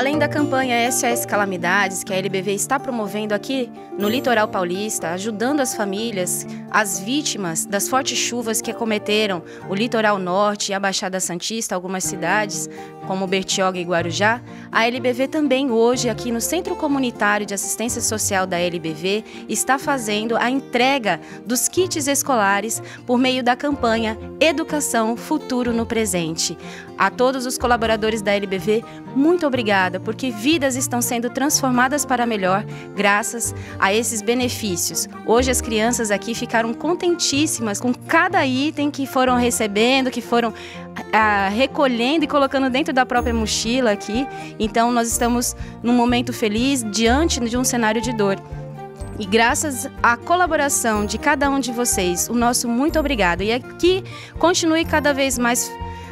Além da campanha SOS Calamidades, que a LBV está promovendo aqui no litoral paulista, ajudando as famílias, as vítimas das fortes chuvas que acometeram o litoral norte e a Baixada Santista, algumas cidades, como Bertioga e Guarujá, a LBV também hoje, aqui no Centro Comunitário de Assistência Social da LBV, está fazendo a entrega dos kits escolares por meio da campanha Educação Futuro no Presente. A todos os colaboradores da LBV, muito obrigada, porque vidas estão sendo transformadas para melhor graças a esses benefícios. Hoje as crianças aqui ficaram contentíssimas com cada item que foram recebendo, que foram ah, recolhendo e colocando dentro da própria mochila aqui. Então nós estamos num momento feliz diante de um cenário de dor. E graças à colaboração de cada um de vocês, o nosso muito obrigado. E aqui continue cada vez mais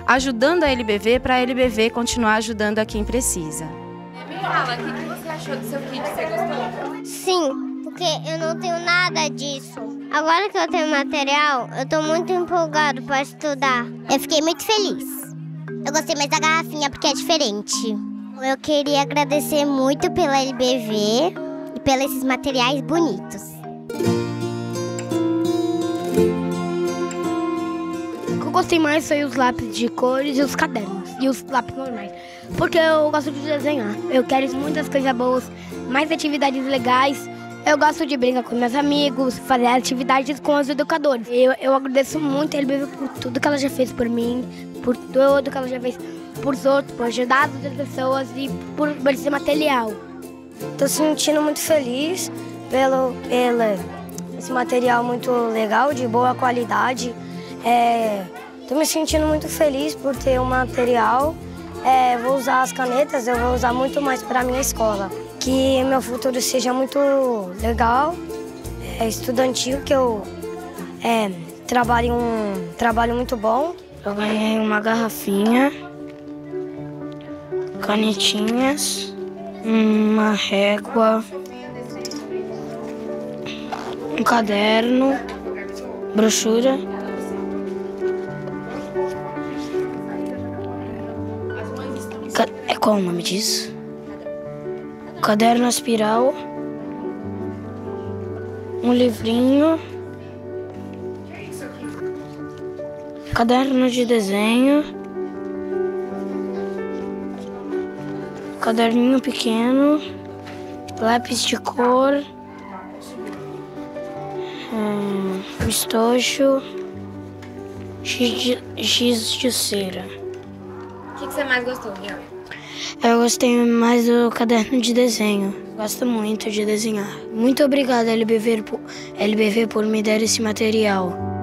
ajudando a LBV para a LBV continuar ajudando a quem precisa. Me fala, o que você achou do seu kit? Você gostou? Sim, porque eu não tenho nada disso. Agora que eu tenho material, eu tô muito empolgado para estudar. Eu fiquei muito feliz. Eu gostei mais da garrafinha porque é diferente. Eu queria agradecer muito pela LBV e pelos esses materiais bonitos. Gostei mais foi os lápis de cores e os cadernos. E os lápis normais. Porque eu gosto de desenhar. Eu quero muitas coisas boas, mais atividades legais. Eu gosto de brincar com meus amigos, fazer atividades com os educadores. Eu, eu agradeço muito a LBV por tudo que ela já fez por mim, por tudo que ela já fez por os outros, por ajudar as outras pessoas e por, por esse material. Estou sentindo muito feliz pelo, pelo esse material muito legal, de boa qualidade. É, Estou me sentindo muito feliz por ter o um material. É, vou usar as canetas, eu vou usar muito mais para minha escola. Que meu futuro seja muito legal, é, estudantil, que eu é, trabalhe um trabalho muito bom. Eu ganhei uma garrafinha, canetinhas, uma régua, um caderno, brochura. Qual o nome disso? Caderno espiral. Um livrinho. Caderno de desenho. Caderninho pequeno. Lápis de cor. Hum, estojo. Giz de, de cera. O que, que você mais gostou, Guilherme? Eu gostei mais do caderno de desenho. Gosto muito de desenhar. Muito obrigada, LBV, LBV por me dar esse material.